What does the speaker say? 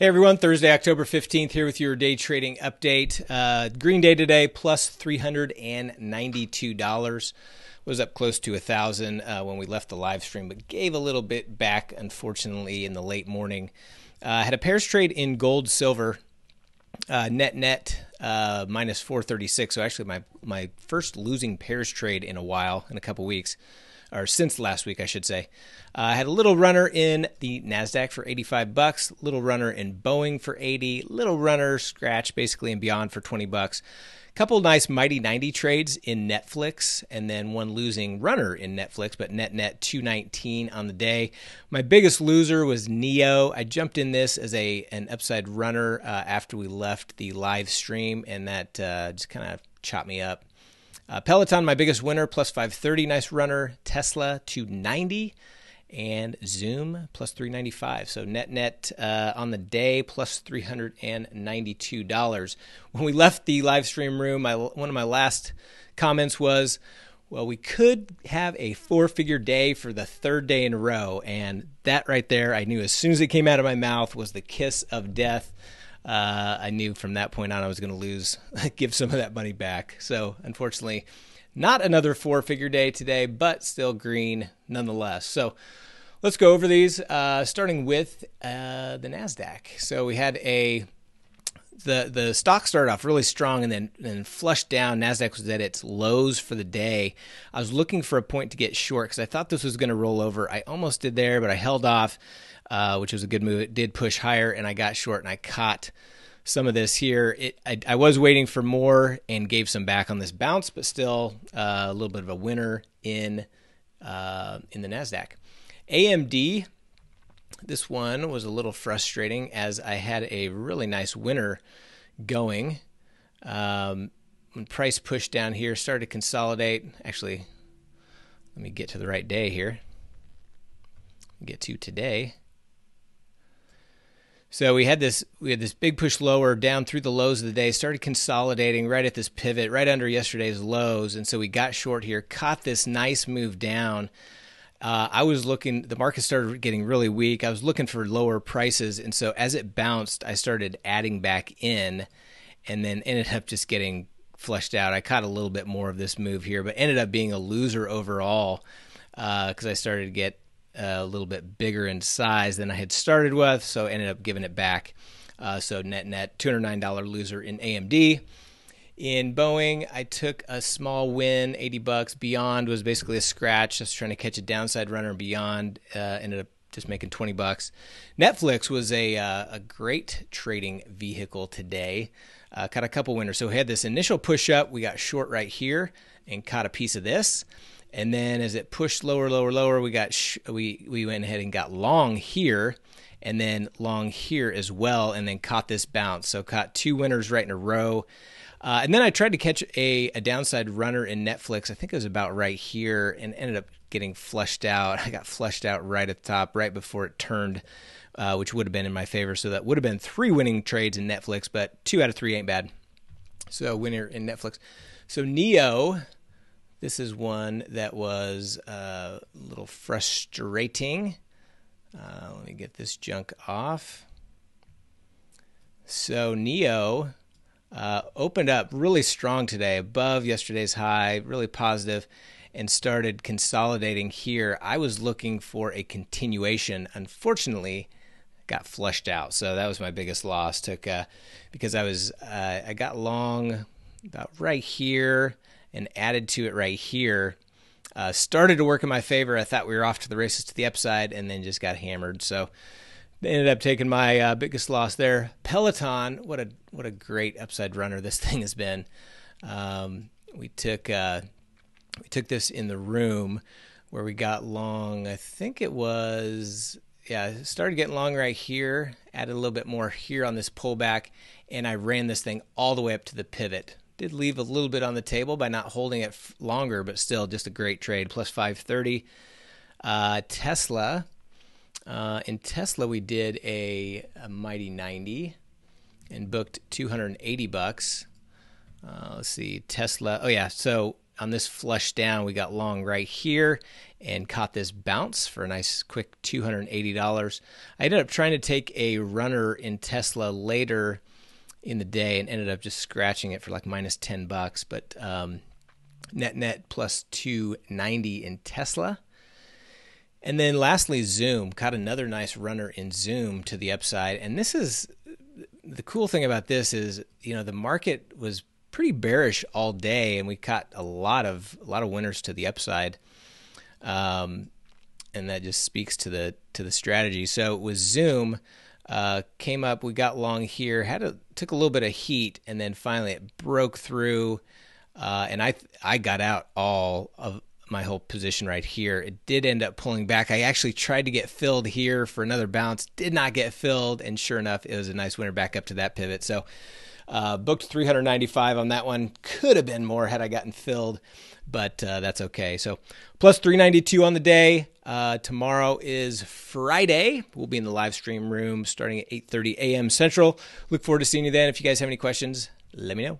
Hey everyone, Thursday, October 15th, here with your day trading update. Uh, green day today, plus $392. Was up close to a thousand uh, when we left the live stream, but gave a little bit back, unfortunately, in the late morning. Uh, had a pairs trade in gold silver, uh, net net uh, minus 436. So actually, my, my first losing pairs trade in a while, in a couple weeks or since last week, I should say. Uh, I had a little runner in the Nasdaq for 85 bucks, little runner in Boeing for 80, little runner scratch basically and Beyond for 20 bucks. Couple nice mighty 90 trades in Netflix, and then one losing runner in Netflix, but net net 219 on the day. My biggest loser was NIO. I jumped in this as a an upside runner uh, after we left the live stream, and that uh, just kind of chopped me up. Uh, Peloton, my biggest winner, plus 530, nice runner. Tesla, 290. And Zoom, plus 395. So net net uh, on the day, plus $392. When we left the live stream room, one of my last comments was, well, we could have a four figure day for the third day in a row. And that right there, I knew as soon as it came out of my mouth was the kiss of death uh, I knew from that point on I was going to lose, give some of that money back. So unfortunately, not another four figure day today, but still green nonetheless. So let's go over these, uh, starting with uh, the NASDAQ. So we had a the the stock started off really strong and then then flushed down. Nasdaq was at its lows for the day. I was looking for a point to get short because I thought this was going to roll over. I almost did there, but I held off uh, which was a good move. It did push higher, and I got short, and I caught some of this here. It, I, I, was waiting for more and gave some back on this bounce, but still uh, a little bit of a winner in uh, in the Nasdaq. AMD, this one was a little frustrating as I had a really nice winner going. Um, price pushed down here, started to consolidate. Actually, let me get to the right day here. Get to today. So we had this we had this big push lower down through the lows of the day, started consolidating right at this pivot, right under yesterday's lows, and so we got short here, caught this nice move down. Uh, I was looking, the market started getting really weak. I was looking for lower prices, and so as it bounced, I started adding back in, and then ended up just getting flushed out. I caught a little bit more of this move here, but ended up being a loser overall because uh, I started to get a little bit bigger in size than I had started with, so ended up giving it back. Uh, so net net, $209 loser in AMD. In Boeing, I took a small win, 80 bucks. Beyond was basically a scratch, just trying to catch a downside runner. Beyond uh, ended up just making 20 bucks. Netflix was a uh, a great trading vehicle today. Uh, caught a couple winners. So we had this initial push up. We got short right here and caught a piece of this. And then as it pushed lower, lower, lower, we got sh- we we went ahead and got long here, and then long here as well, and then caught this bounce. So caught two winners right in a row. Uh, and then I tried to catch a, a downside runner in Netflix. I think it was about right here, and ended up getting flushed out. I got flushed out right at the top, right before it turned, uh, which would have been in my favor. So that would have been three winning trades in Netflix, but two out of three ain't bad. So winner in Netflix. So NIO this is one that was uh, a little frustrating. Uh, let me get this junk off. So NIO uh, opened up really strong today, above yesterday's high, really positive, and started consolidating here. I was looking for a continuation. Unfortunately, got flushed out, so that was my biggest loss. Took uh, because I was uh, I got long about right here and added to it right here. Uh, started to work in my favor. I thought we were off to the races to the upside, and then just got hammered. So ended up taking my uh, biggest loss there. Peloton, what a what a great upside runner this thing has been. Um, we took uh, we took this in the room where we got long. I think it was yeah, started getting long right here. Added a little bit more here on this pullback, and I ran this thing all the way up to the pivot did leave a little bit on the table by not holding it longer, but still just a great trade. Plus 530. Uh, Tesla. Uh, in Tesla, we did a, a, mighty 90 and booked 280 bucks. Uh, let's see, Tesla. Oh yeah, so on this flush down, we got long right here and caught this bounce for a nice quick $280. I ended up trying to take a runner in Tesla later in the day and ended up just scratching it for like minus 10 bucks, but um, net net plus 290 in Tesla. And then lastly, Zoom caught another nice runner in Zoom to the upside. And this is the cool thing about this is, you know, the market was pretty bearish all day, and we caught a lot of a lot of winners to the upside. Um, and that just speaks to the to the strategy. So it was Zoom uh, came up, we got long here, had a took a little bit of heat, and then finally it broke through, uh, and I I got out all of my whole position right here. It did end up pulling back. I actually tried to get filled here for another bounce, did not get filled, and sure enough, it was a nice winner back up to that pivot. So uh, booked 395 on that one. Could have been more had I gotten filled, but uh, that's okay. So plus 392 on the day. Uh, tomorrow is Friday. We'll be in the live stream room starting at 8:30 a.m. Central. Look forward to seeing you then. If you guys have any questions, let me know.